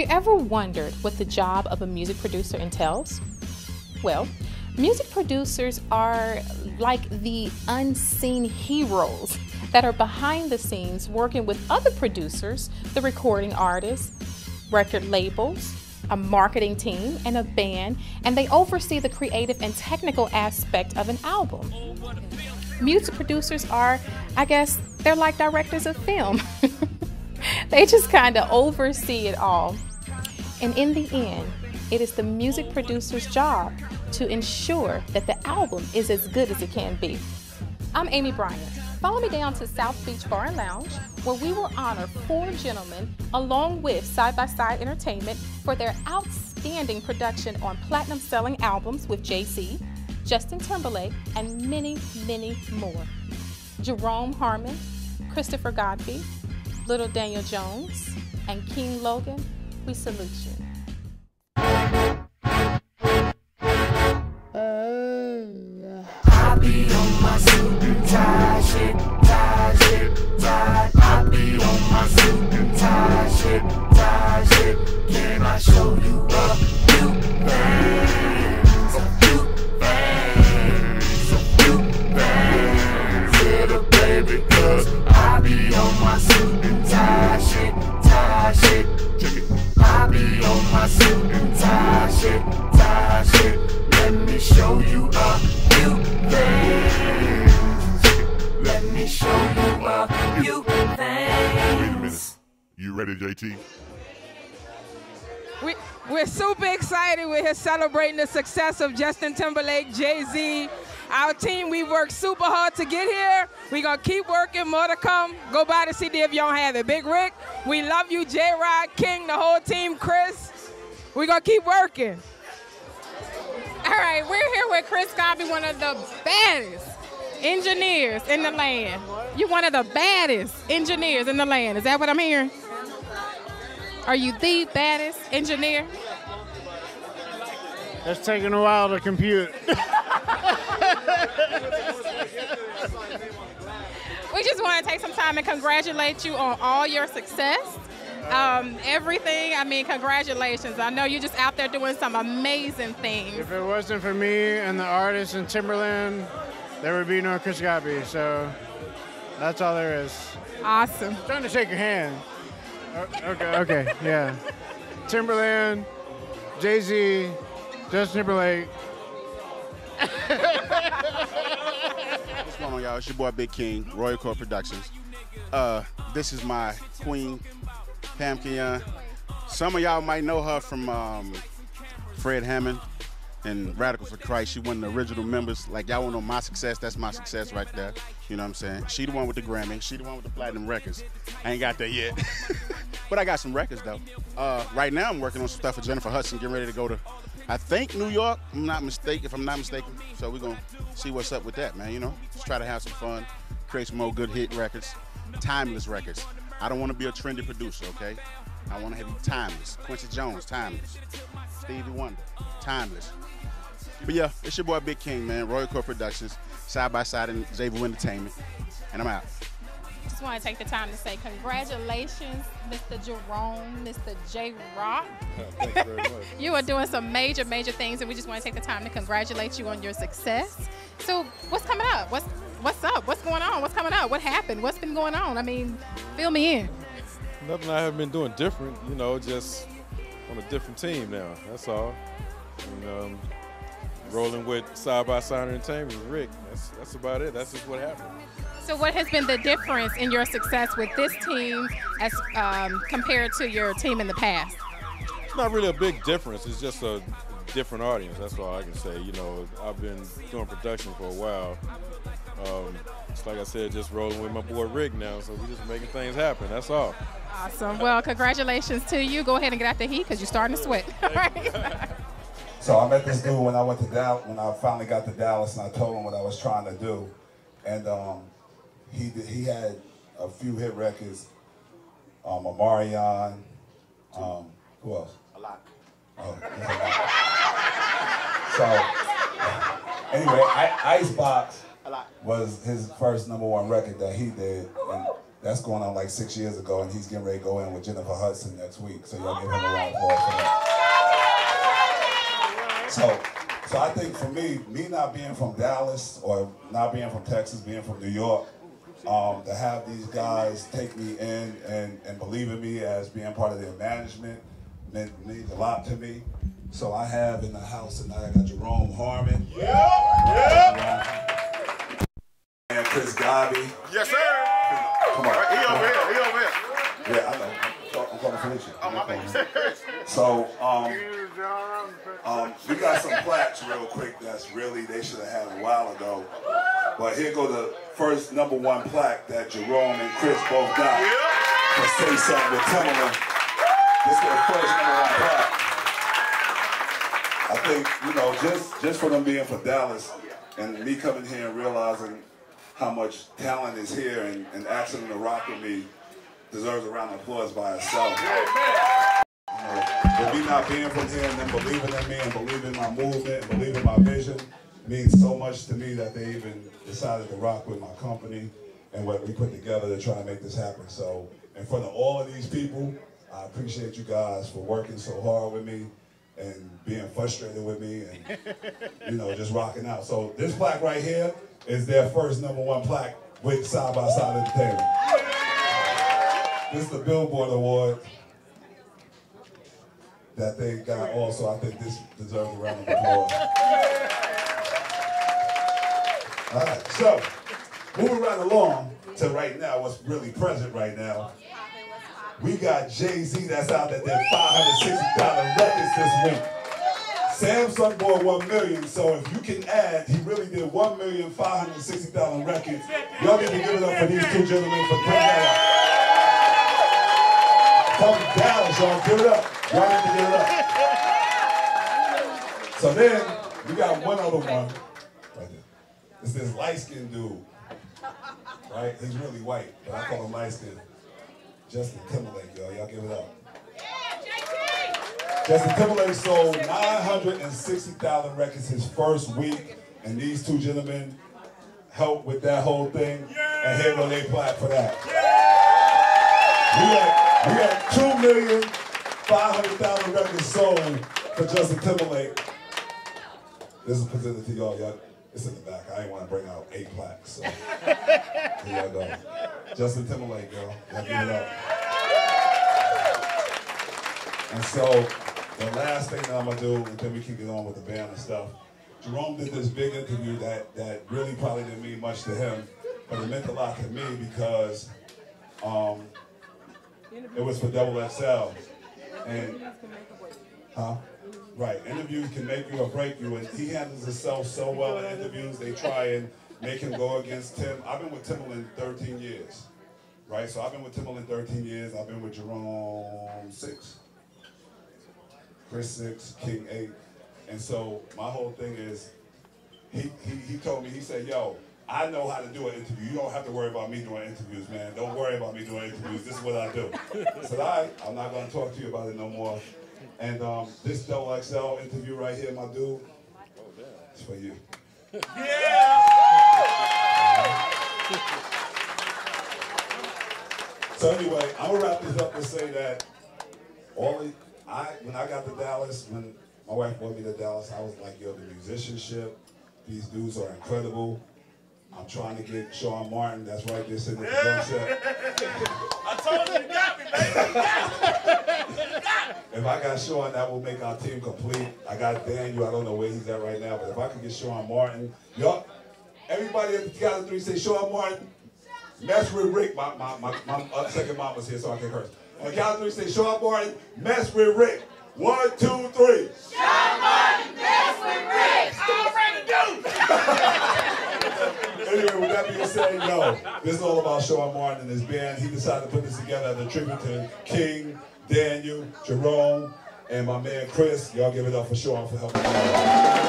ever wondered what the job of a music producer entails? Well, music producers are like the unseen heroes that are behind the scenes working with other producers, the recording artists, record labels, a marketing team, and a band, and they oversee the creative and technical aspect of an album. Music producers are, I guess, they're like directors of film. they just kind of oversee it all. And in the end, it is the music producer's job to ensure that the album is as good as it can be. I'm Amy Bryant. Follow me down to South Beach Bar and Lounge, where we will honor four gentlemen along with Side by Side Entertainment for their outstanding production on platinum selling albums with Jay-Z, Justin Timberlake, and many, many more. Jerome Harmon, Christopher Godbey, Little Daniel Jones, and King Logan, we salute you. Oh. I You ready, JT? We, we're super excited. We're here celebrating the success of Justin Timberlake, Jay Z. Our team, we worked super hard to get here. We're going to keep working, more to come. Go buy the CD if you don't have it. Big Rick, we love you. J Rod, King, the whole team, Chris. We're going to keep working. All right, we're here with Chris Godbey, one of the baddest engineers in the land. You're one of the baddest engineers in the land. Is that what I'm hearing? Are you the baddest engineer? It's taking a while to compute. We just want to take some time and congratulate you on all your success. Um, everything, I mean, congratulations. I know you're just out there doing some amazing things. if it wasn't for me and the artists in Timbaland, there would be no Chris Godbey. So that's all there is. Awesome. trying to shake your hand. O- Okay, okay, yeah. Timbaland, Jay Z, Justin Timberlake. What's going on, y'all? It's your boy Big King, Royal Court Productions. Uh, this is my queen, Pam Kenyon. Some of y'all might know her from um, Fred Hammond and Radical for Christ. She one of the original members. Like y'all want to know my success, that's my success right there. You know what I'm saying? She the one with the Grammy. She the one with the platinum records. I ain't got that yet, but I got some records though. Uh, right now I'm working on some stuff for Jennifer Hudson, getting ready to go to, I think New York. I'm not mistaken, if I'm not mistaken. So we're gonna see what's up with that, man. You know, just try to have some fun, create some more good hit records, timeless records. I don't want to be a trendy producer, okay? I want to have it timeless. Quincy Jones, timeless. Stevie Wonder, timeless. But yeah, it's your boy Big King, man. Royal Court Productions, side by side and Xavier Entertainment, and I'm out. Just want to take the time to say congratulations, Mr. Jerome, Mr. J Rock. You are doing some major, major things, and we just want to take the time to congratulate you on your success. So, what's coming up? What's what's up? What's going on? What's coming up? What happened? What's been going on? I mean, fill me in. Nothing I have been doing different, you know, just on a different team now. That's all. And um, rolling with side by side entertainment, Rick. That's that's about it. That's just what happened. So, what has been the difference in your success with this team as um, compared to your team in the past? It's not really a big difference. It's just a different audience. That's all I can say. You know, I've been doing production for a while. Um, it's like I said, just rolling with my boy Rick now. So we're just making things happen. That's all. Awesome. Well, congratulations to you. Go ahead and get out the heat because you're starting to sweat. All right. So I met this dude when I went to Dallas, when I finally got to Dallas, and I told him what I was trying to do, and um, he did, he had a few hit records, um, Omarion, um, who else? A lot. Oh, there's a lot. so anyway, I, Icebox was his first number one record that he did, and That's going on like six years ago, and he's getting ready to go in with Jennifer Hudson next week. So y'all give him a round of applause for that. So, so I think for me, me not being from Dallas or not being from Texas, being from New York, um, to have these guys take me in and, and believe in me as being part of their management meant, means a lot to me. So I have in the house tonight, I got Jerome Harmon. Yep, yep. And Chris Garvey. Yes, sir. Come on. He over here. He over here. Yeah, I know. I'm calling Felicia. Oh, my bad. So, um, um, we got some plaques real quick that's really, they should have had a while ago. But here go the first number one plaque that Jerome and Chris both got for Say Something with Timbaland. This is their first number one plaque. I think, you know, just, just for them being from Dallas and me coming here and realizing how much talent is here and, and asking them to rock with me deserves a round of applause by itself. You know, but me not being from here and them believing in me and believing my movement and believing my vision means so much to me that they even decided to rock with my company and what we put together to try to make this happen. So in front of all of these people, I appreciate you guys for working so hard with me and being frustrated with me and you know just rocking out. So this plaque right here is their first number one plaque with Side by Side Entertainment. This is the Billboard Award that they got also. I think this deserves a round of applause. All right, so moving right along to right now, what's really present right now. We got Jay-Z that's out at their $560 records this week. Samsung bought 1 million, so if you can add, he really did 1,560,000 records. Y'all need to give it up for these two gentlemen for putting that. From Dallas, y'all give it up. Y'all need to give it up. So then, we got one other one. It's this light-skinned dude, right? He's really white, but I call him light-skinned. Justin Timberlake, y'all. Y'all give it up. Justin Timberlake sold 960,000 records his first week, and these two gentlemen helped with that whole thing, and here go they plaque for that. We got, we got 2 million 500,000 records sold for Justin Timberlake. This is presented to y'all. y'all. It's in the back. I didn't want to bring out eight plaques, so here y'all go. Justin Timberlake, girl. Y'all give it up. And so the last thing that I'm gonna do, and then we can get on with the band and stuff. Jerome did this big interview that that really probably didn't mean much to him, but it meant a lot to me because um, it was for Double XL. And huh? Right. Interviews can make you or break you, and he handles himself so well in interviews. They try and make him go against Tim. I've been with Timbaland 13 years, right? So I've been with Timbaland 13 years. I've been with Jerome six, Chris six, King eight, and so my whole thing is, he he, he told me he said, "Yo." I know how to do an interview. You don't have to worry about me doing interviews, man. Don't worry about me doing interviews. This is what I do. I said, all right, I'm not going to talk to you about it no more. And um, this double XL interview right here, my dude, it's for you. Yeah! So anyway, I'm gonna wrap this up and say that all the, I when I got to Dallas, when my wife brought me to Dallas, I was like, yo, the musicianship, these dudes are incredible. I'm trying to get Sean Martin, that's right there sitting at the drum set. I told you, you got me, baby. If I got Sean, that will make our team complete. I got Daniel, I don't know where he's at right now, but if I could get Sean Martin, y'all, everybody at the count three say Sean Martin, mess with Rick. My, my, my, my uh, second mom was here, so I can curse. On the count of three, say Sean Martin, mess with Rick. One, two, three. Sean Martin, mess with Rick. Already do. Anyway, with that being said, yo, this is all about Sean Martin and his band. He decided to put this together as a tribute to King, Daniel, Jerome, and my man Chris. Y'all give it up for Sean for helping me out.